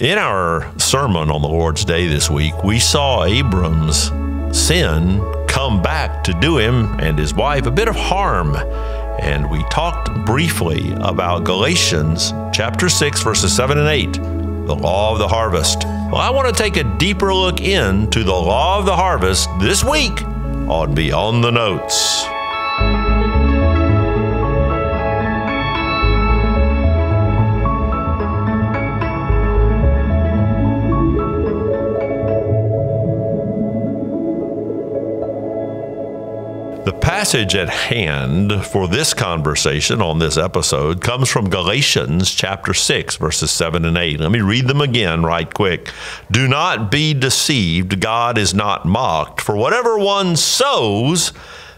In our sermon on the Lord's Day this week, we saw Abram's sin come back to do him and his wife a bit of harm. And we talked briefly about Galatians chapter 6, verses 7 and 8, the law of the harvest. Well, I want to take a deeper look into the law of the harvest this week on Beyond the Notes. Passage at hand for this conversation on this episode comes from Galatians chapter 6, verses 7 and 8. Let me read them again right quick. Do not be deceived, God is not mocked. For whatever one sows,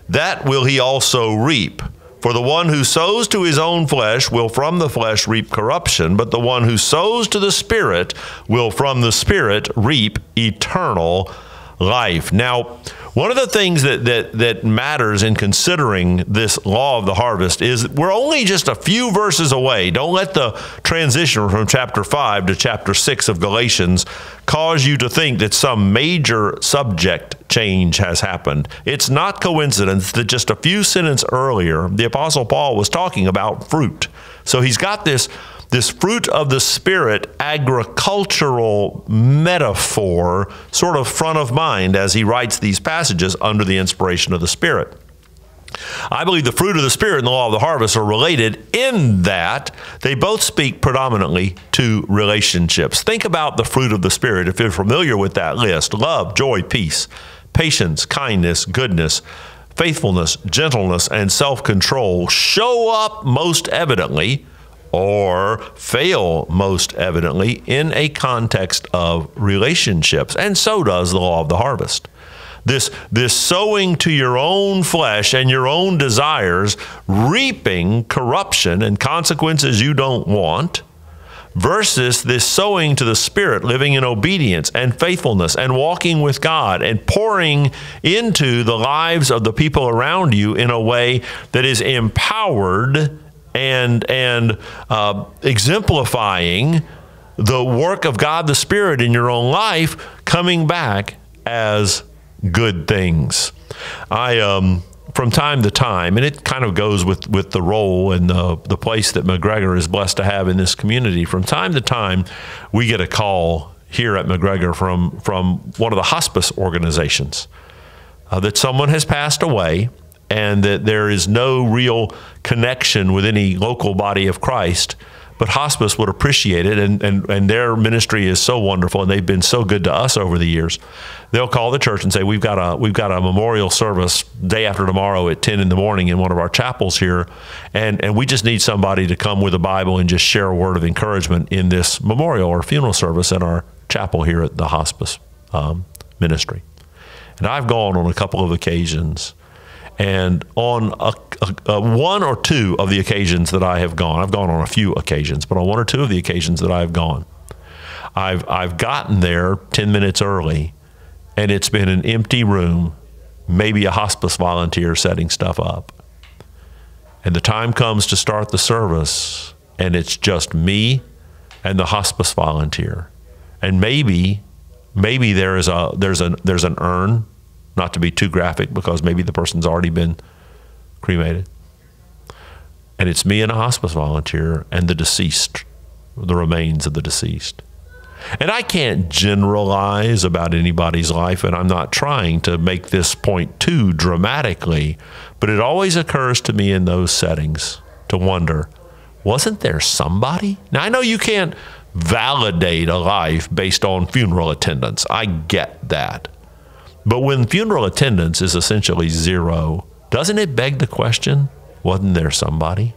that will he also reap. For the one who sows to his own flesh will from the flesh reap corruption, but the one who sows to the Spirit will from the Spirit reap eternal life. Now, one of the things that, that, that matters in considering this law of the harvest is we're only just a few verses away. Don't let the transition from chapter 5 to chapter 6 of Galatians cause you to think that some major subject change has happened. It's not coincidence that just a few sentences earlier, the Apostle Paul was talking about fruit. So he's got this this fruit of the Spirit agricultural metaphor sort of front of mind as he writes these passages under the inspiration of the Spirit. I believe the fruit of the Spirit and the law of the harvest are related in that they both speak predominantly to relationships. Think about the fruit of the Spirit if you're familiar with that list love, joy, peace, patience, kindness, goodness, faithfulness, gentleness, and self control show up most evidently or fail most evidently in a context of relationships. And so does the law of the harvest. This, this sowing to your own flesh and your own desires, reaping corruption and consequences you don't want, versus this sowing to the Spirit, living in obedience and faithfulness and walking with God and pouring into the lives of the people around you in a way that is empowered and and uh, exemplifying the work of God the Spirit in your own life coming back as good things. I um, from time to time, and it kind of goes with, with the role and the, the place that McGregor is blessed to have in this community. From time to time, we get a call here at McGregor from, from one of the hospice organizations uh, that someone has passed away and that there is no real connection with any local body of Christ. But hospice would appreciate it, and, and, and their ministry is so wonderful, and they've been so good to us over the years. They'll call the church and say, "We've got a we've got a memorial service day after tomorrow at ten in the morning in one of our chapels here, and and we just need somebody to come with a Bible and just share a word of encouragement in this memorial or funeral service in our chapel here at the hospice um, ministry." And I've gone on a couple of occasions and on a, a, a one or two of the occasions that I have gone, I've gone on a few occasions, but on one or two of the occasions that I've gone, I've, I've gotten there 10 minutes early and it's been an empty room, maybe a hospice volunteer setting stuff up. And the time comes to start the service, and it's just me and the hospice volunteer. And maybe, maybe there is a there's an there's an urn not to be too graphic because maybe the person's already been cremated. And it's me and a hospice volunteer and the deceased, the remains of the deceased. And I can't generalize about anybody's life, and I'm not trying to make this point too dramatically, but it always occurs to me in those settings to wonder wasn't there somebody? Now, I know you can't validate a life based on funeral attendance. I get that. But when funeral attendance is essentially zero, doesn't it beg the question, wasn't there somebody?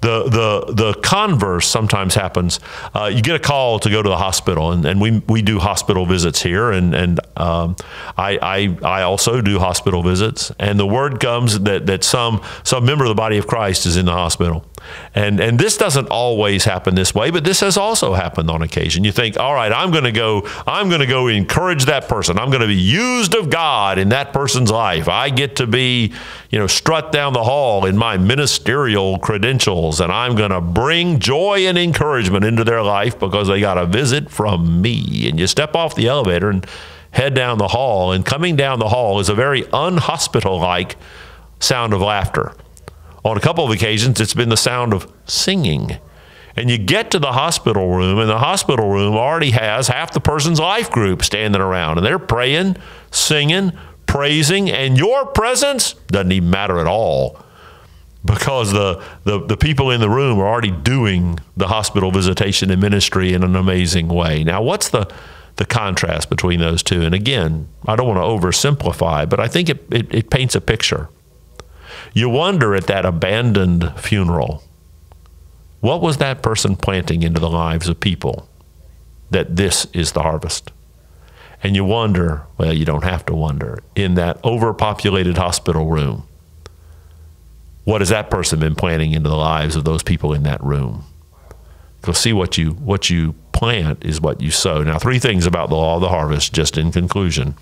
The, the, the converse sometimes happens. Uh, you get a call to go to the hospital, and, and we, we do hospital visits here, and, and um, I, I, I also do hospital visits. And the word comes that, that some, some member of the body of Christ is in the hospital. And and this doesn't always happen this way, but this has also happened on occasion. You think, all right, I'm going to go, I'm going to go encourage that person. I'm going to be used of God in that person's life. I get to be, you know, strut down the hall in my ministerial credentials, and I'm going to bring joy and encouragement into their life because they got a visit from me. And you step off the elevator and head down the hall, and coming down the hall is a very unhospital like sound of laughter. On a couple of occasions, it's been the sound of singing. And you get to the hospital room, and the hospital room already has half the person's life group standing around, and they're praying, singing, praising, and your presence doesn't even matter at all because the, the, the people in the room are already doing the hospital visitation and ministry in an amazing way. Now, what's the, the contrast between those two? And again, I don't want to oversimplify, but I think it, it, it paints a picture. You wonder at that abandoned funeral, what was that person planting into the lives of people that this is the harvest? And you wonder, well, you don't have to wonder, in that overpopulated hospital room, what has that person been planting into the lives of those people in that room? Because see what you what you plant is what you sow. Now, three things about the law of the harvest, just in conclusion.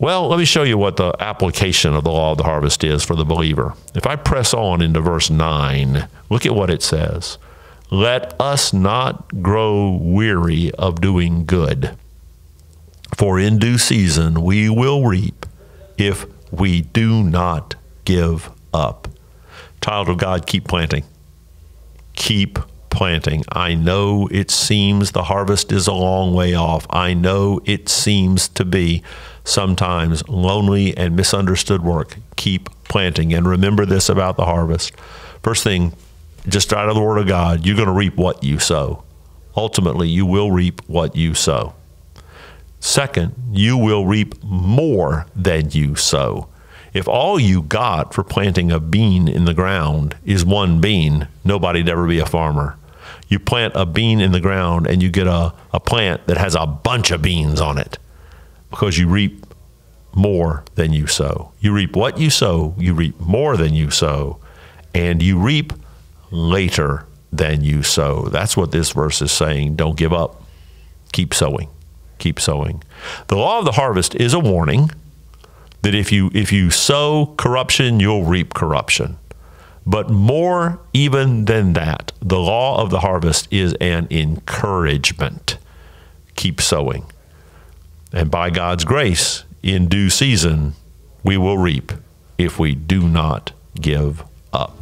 Well, let me show you what the application of the law of the harvest is for the believer. If I press on into verse 9, look at what it says. Let us not grow weary of doing good, for in due season we will reap if we do not give up. Child of God, keep planting. Keep planting. I know it seems the harvest is a long way off. I know it seems to be sometimes lonely and misunderstood work. Keep planting. And remember this about the harvest. First thing, just out of the Word of God, you're going to reap what you sow. Ultimately, you will reap what you sow. Second, you will reap more than you sow. If all you got for planting a bean in the ground is one bean, nobody'd ever be a farmer. You plant a bean in the ground and you get a, a plant that has a bunch of beans on it because you reap more than you sow. You reap what you sow, you reap more than you sow, and you reap later than you sow. That's what this verse is saying. Don't give up. Keep sowing. Keep sowing. The law of the harvest is a warning that if you if you sow corruption, you'll reap corruption. But more even than that, the law of the harvest is an encouragement. Keep sowing. And by God's grace, in due season, we will reap if we do not give up.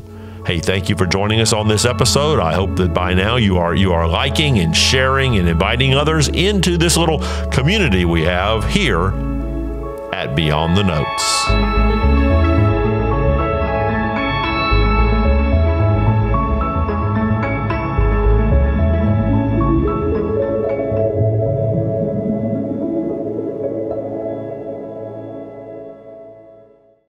Hey, thank you for joining us on this episode. I hope that by now you are you are liking and sharing and inviting others into this little community we have here at Beyond the Notes.